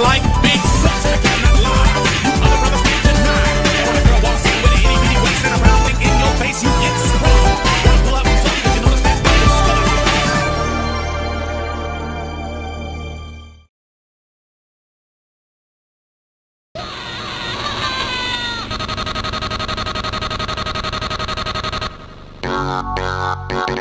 like big butts,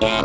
Yeah.